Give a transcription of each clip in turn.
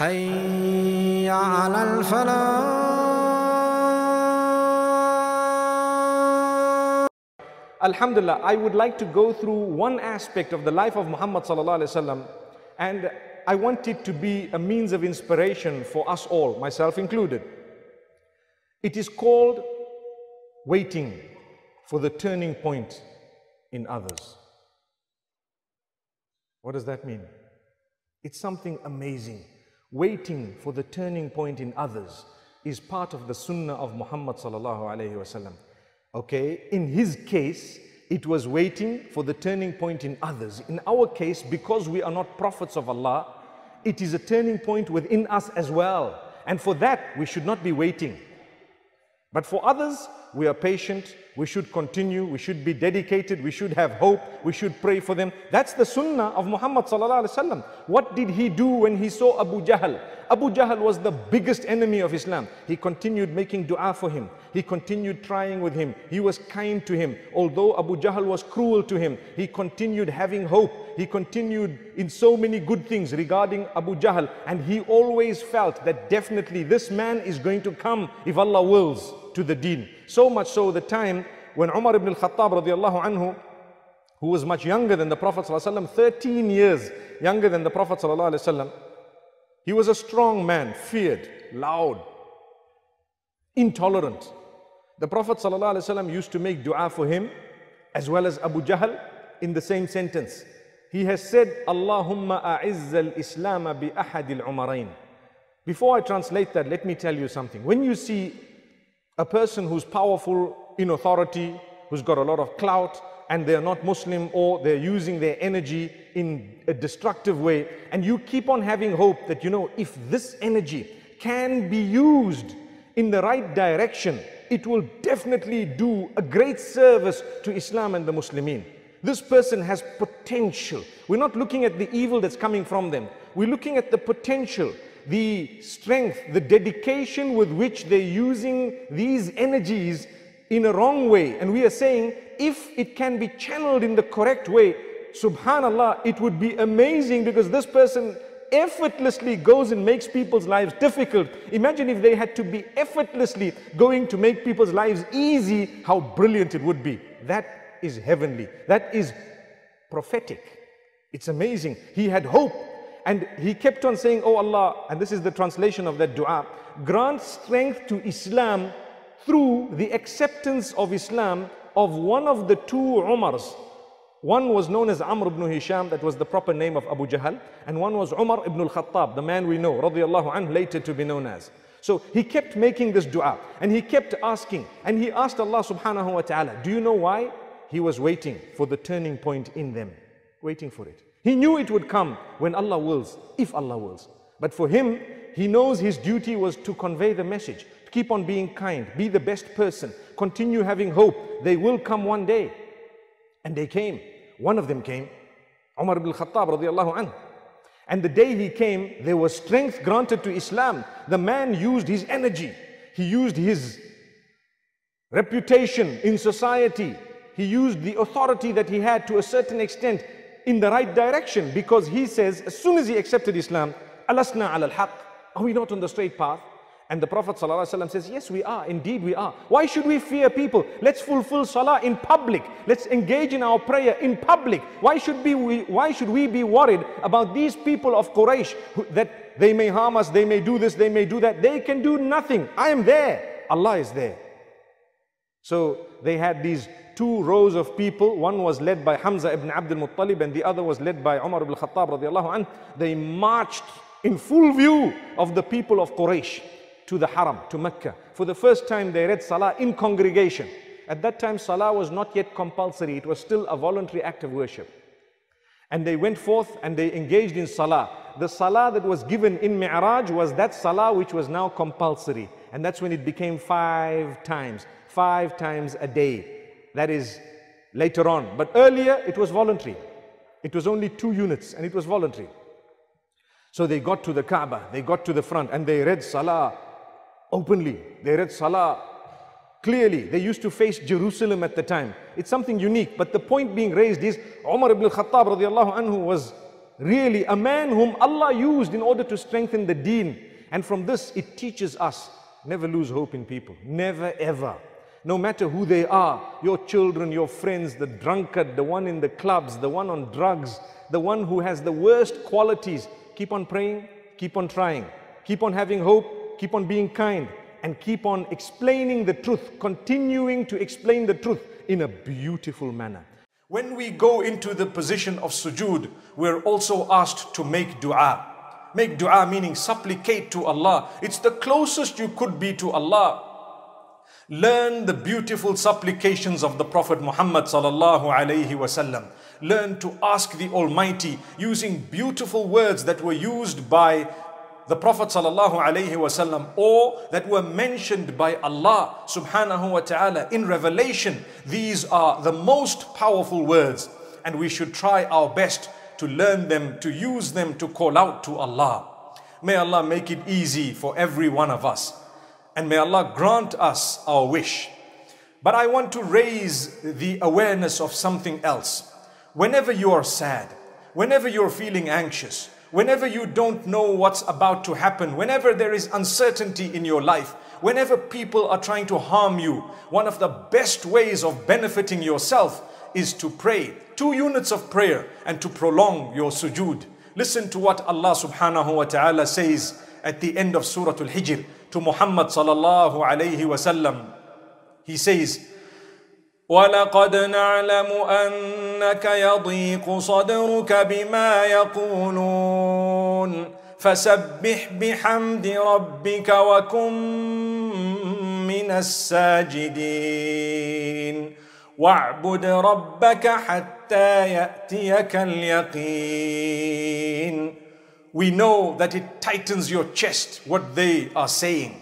حي على الفلاح Alhamdulillah, I would like to go through one aspect of the life of Muhammad sallallahu alaihi wasallam, and I want it to be a means of inspiration for us all, myself included. It is called waiting for the turning point in others. What does that mean? It's something amazing. Waiting for the turning point in others is part of the sunnah of Muhammad sallallahu alaihi wasallam. Okay, in his case, it was waiting for the turning point in others. In our case, because we are not prophets of Allah, it is a turning point within us as well. And for that, we should not be waiting. But for others, we are patient, we should continue, we should be dedicated, we should have hope, we should pray for them. That's the sunnah of Muhammad. What did he do when he saw Abu Jahl? Abu Jahl was the biggest enemy of Islam. He continued making dua for him. He continued trying with him. He was kind to him. Although Abu Jahl was cruel to him, he continued having hope. He continued in so many good things regarding Abu Jahl. And he always felt that definitely this man is going to come if Allah wills to the deen. So much so the time when Umar ibn al-Khattab radiallahu anhu, who was much younger than the Prophet ﷺ, 13 years younger than the Prophet ﷺ, he was a strong man, feared, loud, intolerant. The Prophet ﷺ used to make dua for him as well as Abu Jahl in the same sentence. He has said, Allahumma a'izz al-Islam bi ahad al-umarain. Before I translate that, let me tell you something. When you see a person who's powerful in authority, who's got a lot of clout, and they're not Muslim or they're using their energy in a destructive way, and you keep on having hope that, you know, if this energy can be used in the right direction, it will definitely do a great service to Islam and the Muslimin. This person has potential. We're not looking at the evil that's coming from them. We're looking at the potential, the strength, the dedication with which they're using these energies in a wrong way. And we are saying, if it can be channeled in the correct way, subhanallah, it would be amazing because this person effortlessly goes and makes people's lives difficult. Imagine if they had to be effortlessly going to make people's lives easy, how brilliant it would be. That is heavenly. That is prophetic. It's amazing. He had hope and he kept on saying, Oh Allah, and this is the translation of that dua, grant strength to Islam through the acceptance of Islam of one of the two Umars. One was known as Amr ibn Hisham, that was the proper name of Abu Jahl, and one was Umar ibn al-Khattab, the man we know, radiallahu anhu, later to be known as. So he kept making this dua, and he kept asking, and he asked Allah subhanahu wa ta'ala, do you know why? He was waiting for the turning point in them, waiting for it. He knew it would come when Allah wills, if Allah wills. But for him, he knows his duty was to convey the message, to keep on being kind, be the best person, continue having hope. They will come one day. And they came. One of them came, Umar ibn Khattab radiallahu anhu. And the day he came, there was strength granted to Islam. The man used his energy. He used his reputation in society. He used the authority that he had to a certain extent in the right direction because he says, as soon as he accepted Islam, Alasna al haq, are we not on the straight path? And the Prophet ﷺ says, Yes, we are. Indeed, we are. Why should we fear people? Let's fulfill salah in public. Let's engage in our prayer in public. Why should, be we, why should we be worried about these people of Quraysh who, that they may harm us, they may do this, they may do that? They can do nothing. I am there. Allah is there. So they had these two rows of people. One was led by Hamza ibn Abdul Muttalib and the other was led by Umar ibn Khattab radiallahu anh. They marched in full view of the people of Quraysh to the Haram, to Mecca. For the first time they read Salah in congregation. At that time Salah was not yet compulsory. It was still a voluntary act of worship. And they went forth and they engaged in Salah. The Salah that was given in Mi'raj was that Salah which was now compulsory. And that's when it became five times. Five times a day. That is later on. But earlier it was voluntary. It was only two units and it was voluntary. So they got to the Kaaba, they got to the front and they read Salah openly. They read Salah clearly. They used to face Jerusalem at the time. It's something unique. But the point being raised is Umar ibn al-Khattab radiallahu anhu was Really, a man whom Allah used in order to strengthen the deen. And from this, it teaches us never lose hope in people. Never ever. No matter who they are, your children, your friends, the drunkard, the one in the clubs, the one on drugs, the one who has the worst qualities, keep on praying, keep on trying, keep on having hope, keep on being kind, and keep on explaining the truth, continuing to explain the truth in a beautiful manner. When we go into the position of sujood, we're also asked to make dua. Make dua meaning supplicate to Allah. It's the closest you could be to Allah. Learn the beautiful supplications of the Prophet Muhammad sallallahu alaihi wasallam. Learn to ask the Almighty using beautiful words that were used by the Prophet sallallahu alaihi wasallam or that were mentioned by Allah subhanahu wa ta'ala in revelation. These are the most powerful words and we should try our best to learn them, to use them to call out to Allah. May Allah make it easy for every one of us and may Allah grant us our wish. But I want to raise the awareness of something else. Whenever you are sad, whenever you're feeling anxious, whenever you don't know what's about to happen, whenever there is uncertainty in your life, whenever people are trying to harm you, one of the best ways of benefiting yourself is to pray. Two units of prayer and to prolong your sujood. Listen to what Allah subhanahu wa ta'ala says at the end of Surah Al-Hijr to Muhammad sallallahu alayhi wasallam. He says, ولقد نعلم أنك يضيق صدرك بما يقولون فسبح بحمد ربك وكن من الساجدين واعبد ربك حتى يأتيك اليقين we know that it tightens your chest what they are saying.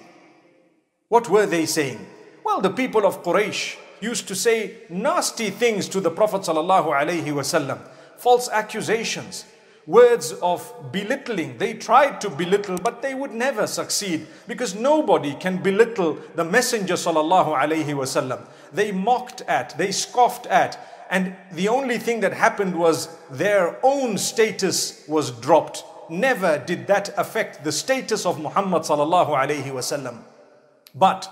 What were they saying? Well, the people of Quraysh used to say nasty things to the Prophet ﷺ, false accusations, words of belittling. They tried to belittle, but they would never succeed because nobody can belittle the Messenger ﷺ. They mocked at, they scoffed at, and the only thing that happened was their own status was dropped never did that affect the status of Muhammad sallallahu alayhi wasallam. But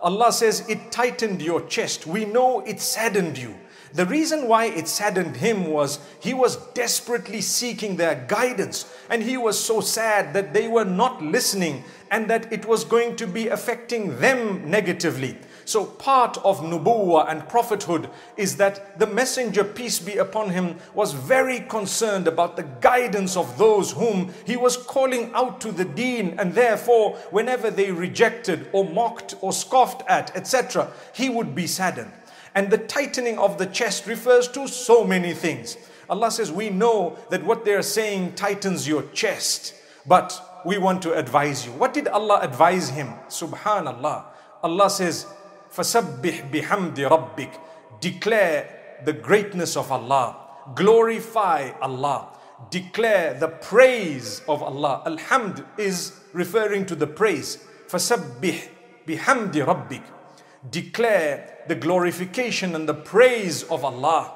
Allah says it tightened your chest. We know it saddened you. The reason why it saddened him was he was desperately seeking their guidance and he was so sad that they were not listening and that it was going to be affecting them negatively. So part of nubuwa and prophethood is that the messenger, peace be upon him, was very concerned about the guidance of those whom he was calling out to the deen and therefore whenever they rejected or mocked or scoffed at, etc., he would be saddened. And the tightening of the chest refers to so many things. Allah says, we know that what they are saying tightens your chest, but we want to advise you. What did Allah advise him? Subhanallah. Allah says, Fasabbih bihamdi Rabbik, Declare the greatness of Allah. Glorify Allah. Declare the praise of Allah. Alhamd is referring to the praise. Fasabbih bihamdi Rabbik, Declare the glorification and the praise of Allah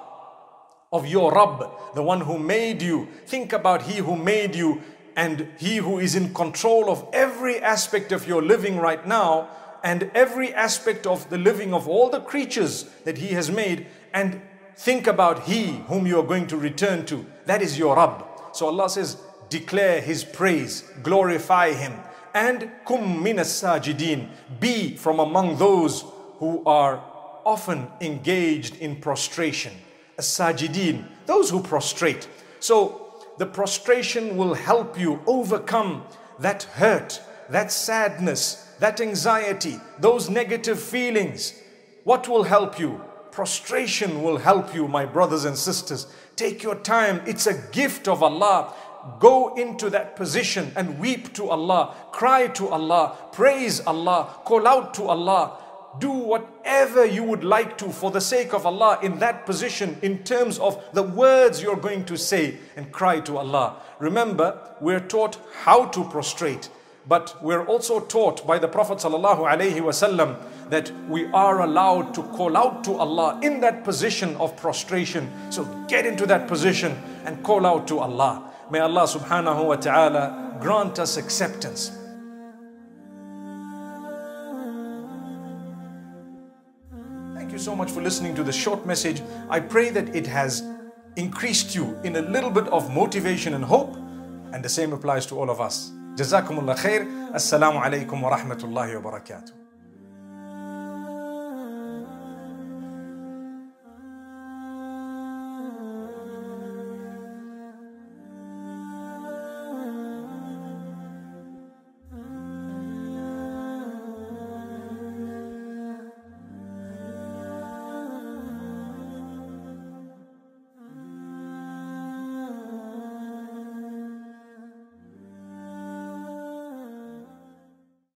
of your Rabb, the one who made you. Think about He who made you and He who is in control of every aspect of your living right now and every aspect of the living of all the creatures that He has made and think about He whom you are going to return to. That is your Rabb. So Allah says, declare His praise, glorify Him and kum minas sajidin, be from among those who are often engaged in prostration. As-sajidin, those who prostrate. So the prostration will help you overcome that hurt, that sadness, that anxiety, those negative feelings. What will help you? Prostration will help you, my brothers and sisters. Take your time. It's a gift of Allah. Go into that position and weep to Allah, cry to Allah, praise Allah, call out to Allah. Do whatever you would like to for the sake of Allah in that position in terms of the words you're going to say and cry to Allah. Remember, we're taught how to prostrate. But we're also taught by the Prophet ﷺ that we are allowed to call out to Allah in that position of prostration. So get into that position and call out to Allah. May Allah subhanahu wa ta'ala grant us acceptance. Thank you so much for listening to this short message. I pray that it has increased you in a little bit of motivation and hope, and the same applies to all of us. جزاكم الله خير. السلام عليكم ورحمة الله وبركاته.